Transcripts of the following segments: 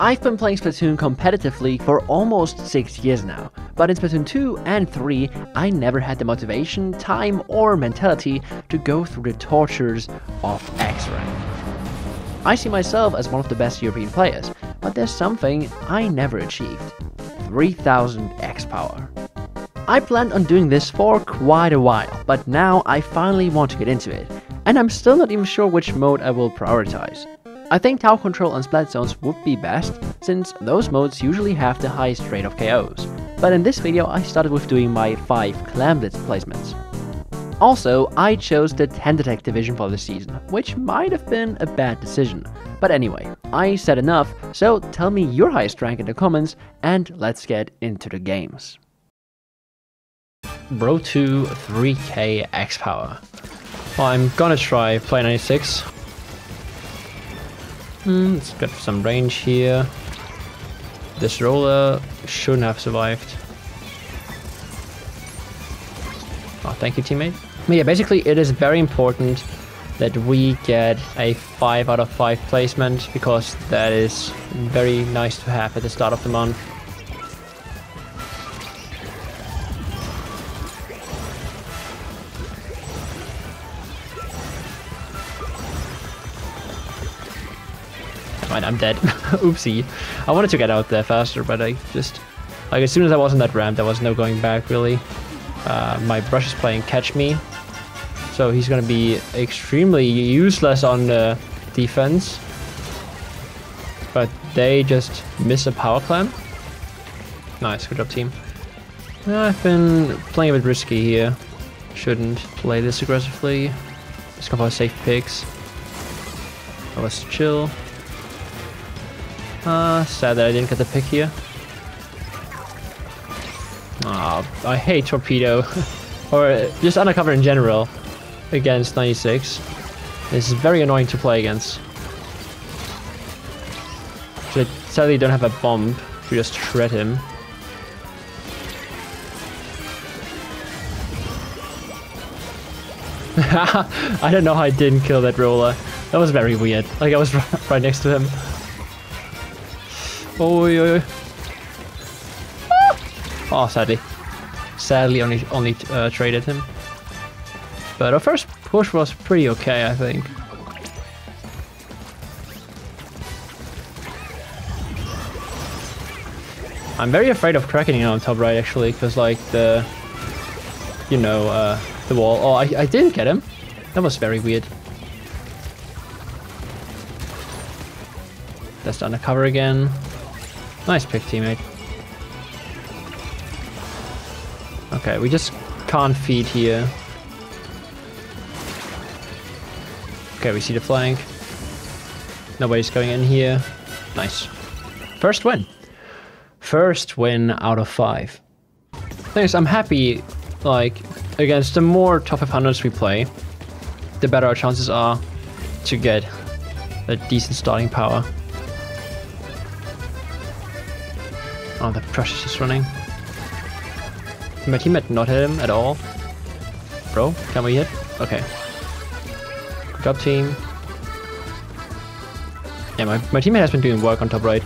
I've been playing Splatoon competitively for almost 6 years now, but in Splatoon 2 and 3 I never had the motivation, time or mentality to go through the tortures of X-Rank. I see myself as one of the best European players, but there's something I never achieved. 3000 X power. I planned on doing this for quite a while, but now I finally want to get into it, and I'm still not even sure which mode I will prioritize. I think Tower Control and Splat Zones would be best, since those modes usually have the highest rate of KOs. But in this video I started with doing my 5 Clam Blitz placements. Also, I chose the Tentatek division for this season, which might have been a bad decision. But anyway, I said enough, so tell me your highest rank in the comments, and let's get into the games. Bro 2 3k X Power. Well, I'm gonna try Play 96. Hmm, it's got some range here. This roller shouldn't have survived. Oh, thank you, teammate. But yeah, basically it is very important that we get a 5 out of 5 placement because that is very nice to have at the start of the month. Fine, I'm dead. Oopsie. I wanted to get out there faster, but I just... Like, as soon as I was on that ramp, there was no going back, really. Uh, my brush is playing Catch Me. So he's gonna be extremely useless on the defense. But they just miss a power clam. Nice, good job team. I've been playing a bit risky here. Shouldn't play this aggressively. Just go for safe picks. Let's chill. Uh, sad that I didn't get the pick here. Oh, I hate Torpedo. or just Undercover in general against 96. This is very annoying to play against. So I sadly don't have a bomb to just shred him. I don't know how I didn't kill that roller. That was very weird. Like I was right next to him. Oh, yeah. Oh, sadly. Sadly, only only uh, traded him. But our first push was pretty okay, I think. I'm very afraid of cracking on top right, actually, because like the, you know, uh, the wall. Oh, I, I didn't get him. That was very weird. That's undercover again. Nice pick, teammate. Okay, we just can't feed here. Okay, we see the flank. Nobody's going in here. Nice. First win. First win out of five. Thanks, I'm happy, like, against the more top 500s we play, the better our chances are to get a decent starting power. Oh, the pressure's just running. My teammate not hit him at all. Bro, can we hit? Okay. Good job, team. Yeah, my, my teammate has been doing work on top right.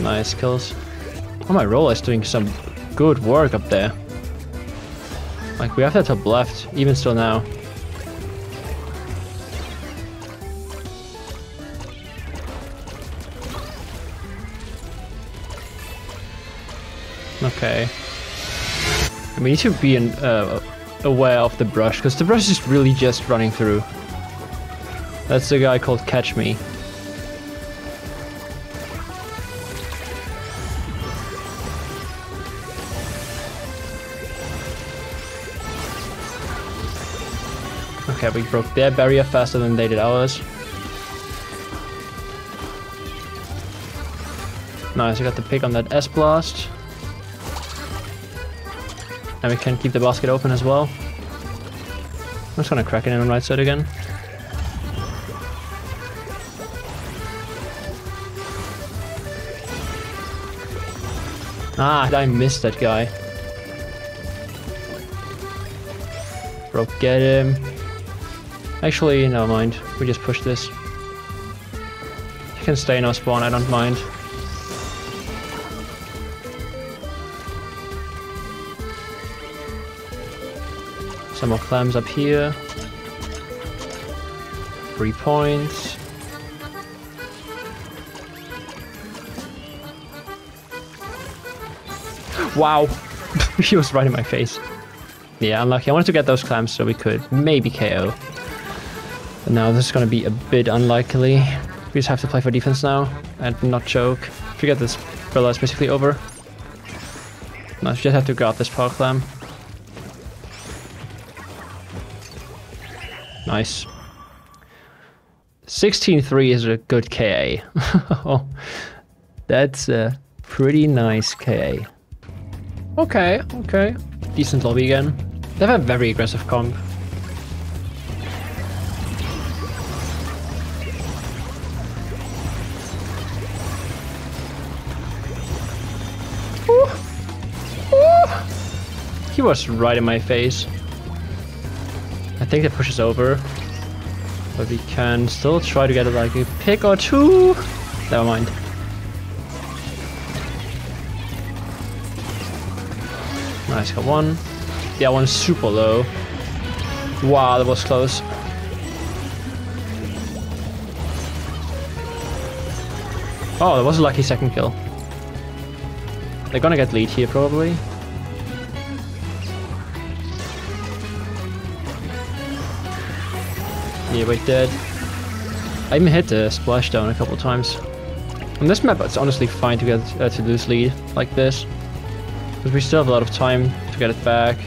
Nice kills. Oh, my is doing some good work up there. Like, we have that top left, even still now. Okay. We need to be in, uh, aware of the brush, because the brush is really just running through. That's the guy called Catch Me. Okay, we broke their barrier faster than they did ours. Nice, I got the pick on that S-Blast. And we can keep the basket open as well. I'm just gonna crack it in on right side again. Ah, I missed that guy. Bro, get him. Actually, never mind. We just push this. You can stay in our spawn, I don't mind. Some more clams up here. Three points. Wow! he was right in my face. Yeah, unlucky. I wanted to get those clams so we could maybe KO. But now this is gonna be a bit unlikely. We just have to play for defense now and not choke. If get this Brilla is basically over. Now we just have to grab this power clam. Nice. 16-3 is a good KA. That's a pretty nice KA. Okay, okay. Decent lobby again. They have a very aggressive comp. Ooh. Ooh. He was right in my face. I think that pushes over. But we can still try to get like a pick or two. Never mind. Nice, got one. Yeah, one's super low. Wow, that was close. Oh, that was a lucky second kill. They're gonna get lead here, probably. Yeah, we're dead. I even hit the splashdown a couple times. On this map, it's honestly fine to get uh, to lose lead like this. Because we still have a lot of time to get it back.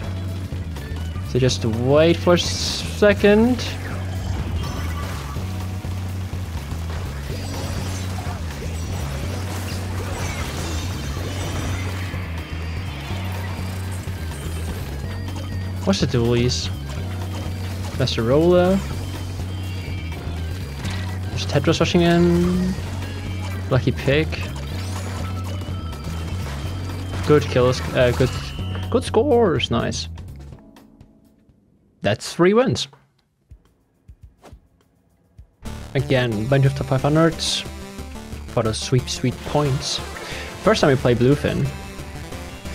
So just wait for a second. What's the dualies? Roller. There's Tetris rushing in. Lucky pick. Good kills, uh, good, good scores, nice. That's three wins. Again, bunch of top 500s for the sweet, sweet points. First time we play Bluefin.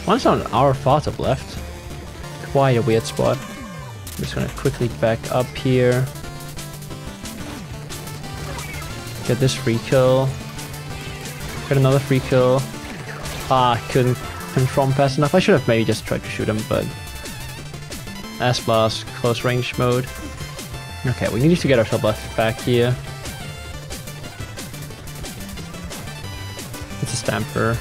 Once on our far top left. Quite a weird spot. I'm just gonna quickly back up here. Get this free kill. Get another free kill. Ah, couldn't confront fast enough. I should have maybe just tried to shoot him, but... S-Blast, close range mode. Okay, we need to get our top left back here. It's a Stamper.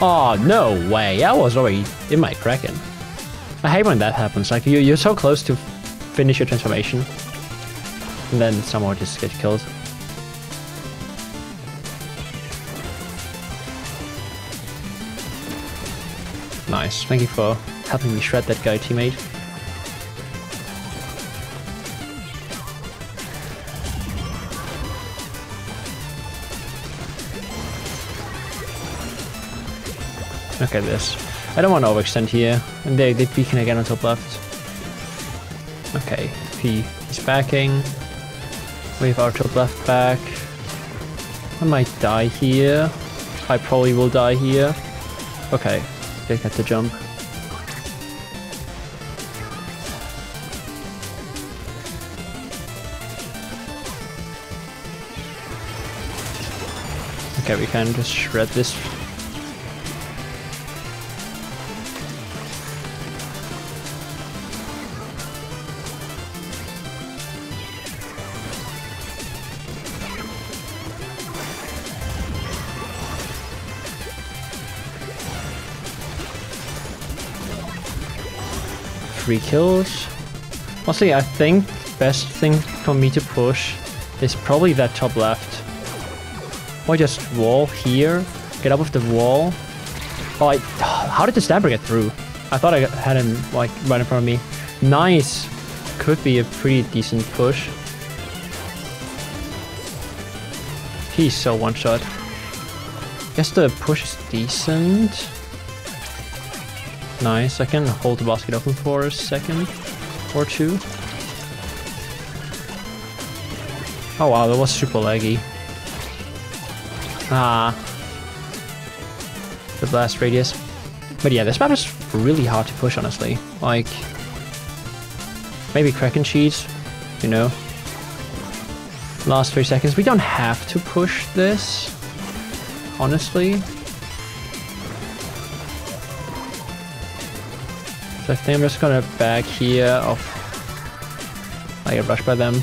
Oh, no way. I was already in my Kraken. I hate when that happens. Like, you, you're so close to finish your transformation. And then someone just gets killed. Nice. Thank you for helping me shred that guy, teammate. Look at this. I don't want to overextend here. And They they peeking again on top left. Okay, P is backing. We have our top left back. I might die here. I probably will die here. Okay, they get the jump. Okay, we can just shred this three kills. Honestly, I think best thing for me to push is probably that top left. Or just wall here, get up with the wall. Oh, I, how did the stamper get through? I thought I had him like right in front of me. Nice. Could be a pretty decent push. He's so one shot. Guess the push is decent. Nice. I can hold the basket open for a second or two. Oh wow, that was super laggy. Ah. The blast radius. But yeah, this map is really hard to push, honestly. Like, maybe Kraken cheese, you know. Last three seconds. We don't have to push this, honestly. So I think I'm just gonna back here off. I get rushed by them.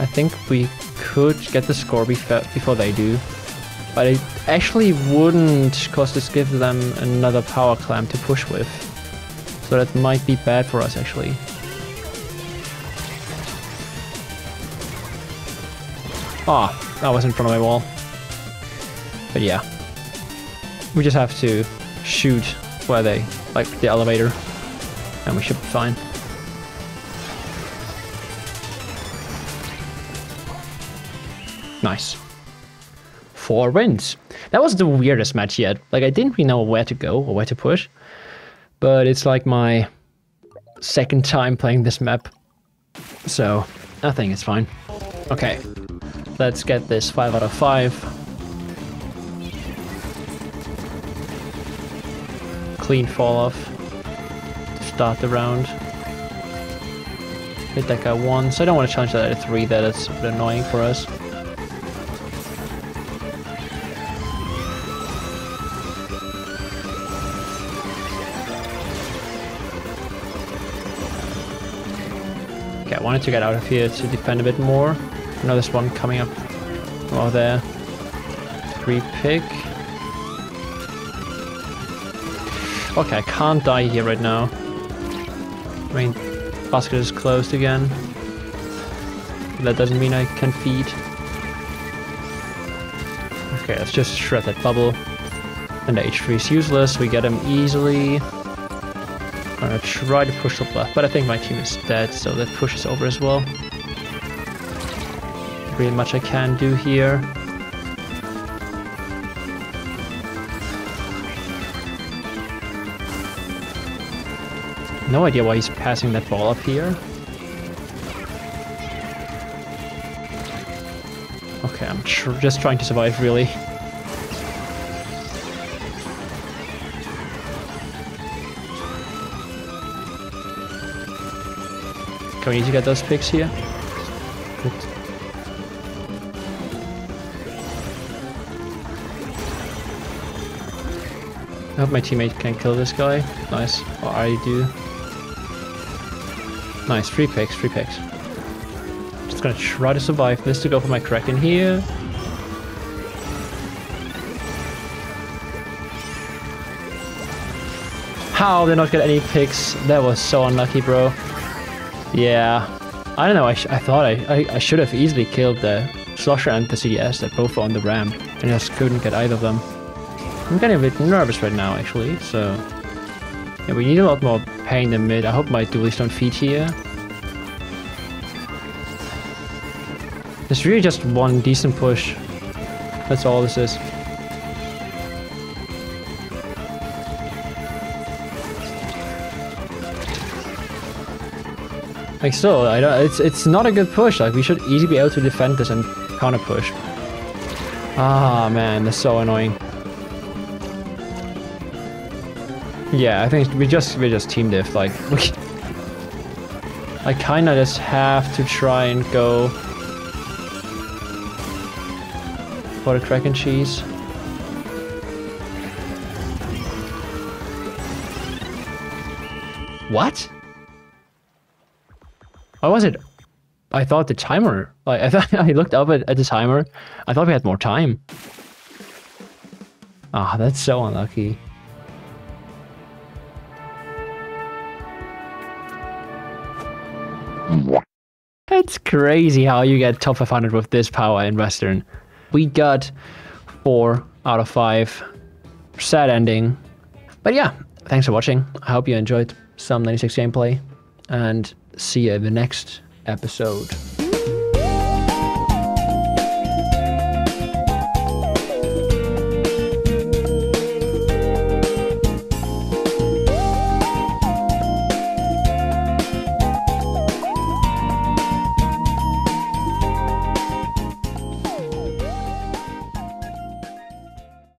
I think we could get the score before they do. But it actually wouldn't, cause this gives them another power clam to push with. So that might be bad for us actually. Ah, oh, that was in front of my wall. But yeah. We just have to shoot where they, like the elevator, and we should be fine. Nice. Four wins. That was the weirdest match yet. Like, I didn't really know where to go or where to push. But it's like my second time playing this map. So, I think it's fine. Okay. Let's get this 5 out of 5. Clean fall off. to Start the round. Hit that guy once. I don't want to challenge that at a 3, that is a bit annoying for us. Okay, I wanted to get out of here to defend a bit more. I know there's one coming up over there. Free pick. Okay, I can't die here right now. I mean, basket is closed again. That doesn't mean I can feed. Okay, let's just shred that bubble. And the H3 is useless, we get him easily. I'm gonna try to push the left, but I think my team is dead, so that pushes over as well. Pretty much I can do here. No idea why he's passing that ball up here. Okay, I'm tr just trying to survive, really. Can we need to get those picks here? Good. I hope my teammate can kill this guy. Nice. Or I do. Nice, free picks, free picks. Just gonna try to survive this to go for my Kraken here. How did not get any picks? That was so unlucky, bro. Yeah, I don't know. I, I thought I, I, I, should have easily killed the Slosher and the CDS that both were on the ramp, and just couldn't get either of them. I'm getting a bit nervous right now, actually. So yeah, we need a lot more pain in mid. I hope my dualies don't feed here. It's really just one decent push. That's all this is. Like still, I don't. It's it's not a good push. Like we should easily be able to defend this and counter push. Ah man, that's so annoying. Yeah, I think we just we just team diff. Like I kind of just have to try and go for the Kraken cheese. What? Why was it? I thought the timer. Like I thought I looked up at, at the timer. I thought we had more time. Ah, oh, that's so unlucky. It's crazy how you get top 500 with this power in Western. We got 4 out of 5. Sad ending. But yeah, thanks for watching. I hope you enjoyed some 96 gameplay. And see you in the next episode.